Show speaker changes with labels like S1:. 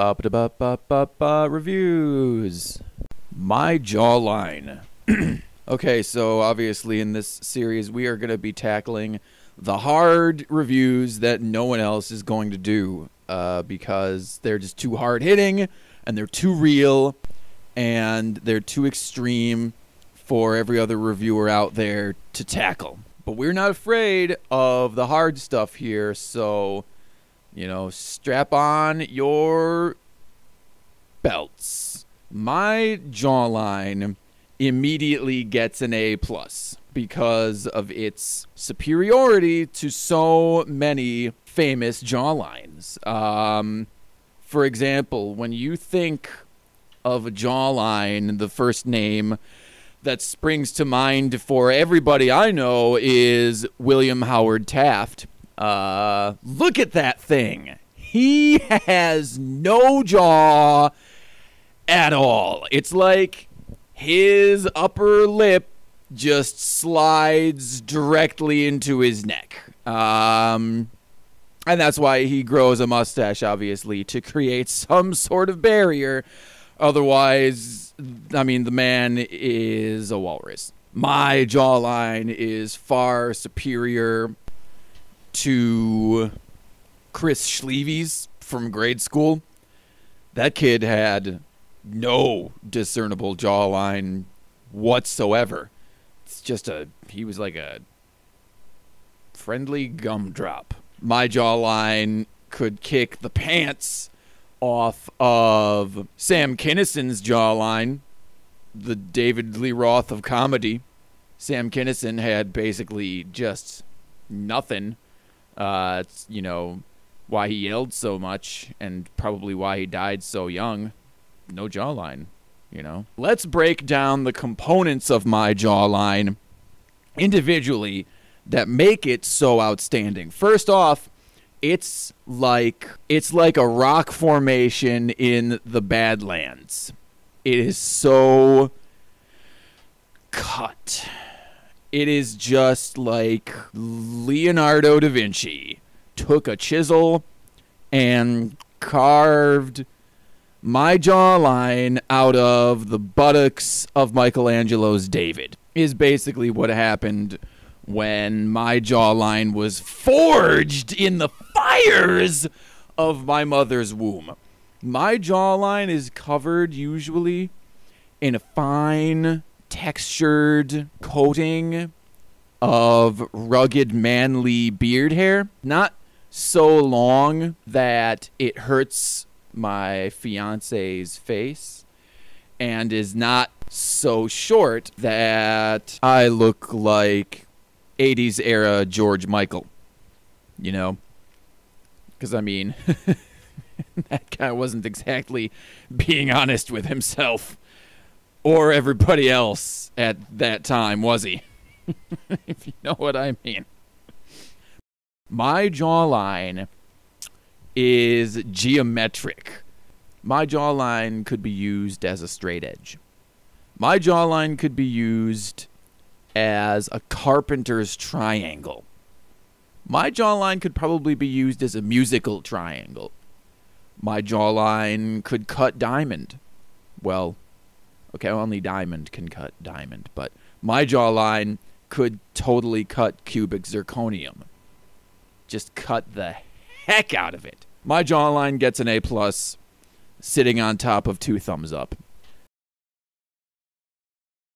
S1: Ba ba ba ba ba ba reviews. My jawline. okay, so obviously in this series we are going to be tackling the hard reviews that no one else is going to do uh, because they're just too hard hitting and they're too real and they're too extreme for every other reviewer out there to tackle. But we're not afraid of the hard stuff here, so you know, strap on your belts. My jawline immediately gets an A plus because of its superiority to so many famous jawlines. Um, for example, when you think of a jawline, the first name that springs to mind for everybody I know is William Howard Taft. Uh, look at that thing. He has no jaw at all. It's like his upper lip just slides directly into his neck. Um, and that's why he grows a mustache, obviously, to create some sort of barrier. Otherwise, I mean, the man is a walrus. My jawline is far superior to Chris Schlevy's from grade school. That kid had no discernible jawline whatsoever. It's just a he was like a friendly gumdrop. My jawline could kick the pants off of Sam Kinison's jawline, the David Lee Roth of comedy. Sam Kinison had basically just nothing. Uh, you know, why he yelled so much and probably why he died so young. No jawline, you know. Let's break down the components of my jawline individually that make it so outstanding. First off, it's like it's like a rock formation in the Badlands. It is so cut. It is just like Leonardo da Vinci took a chisel and carved my jawline out of the buttocks of Michelangelo's David. Is basically what happened when my jawline was forged in the fires of my mother's womb. My jawline is covered usually in a fine textured coating of rugged manly beard hair. Not so long that it hurts my fiance's face and is not so short that I look like 80s era George Michael. You know? Because, I mean, that guy wasn't exactly being honest with himself or everybody else at that time, was he? if you know what I mean. My jawline is geometric. My jawline could be used as a straight edge. My jawline could be used as a carpenter's triangle. My jawline could probably be used as a musical triangle. My jawline could cut diamond. Well, okay, only diamond can cut diamond, but my jawline could totally cut cubic zirconium. Just cut the heck out of it. My jawline gets an A plus sitting on top of two thumbs up.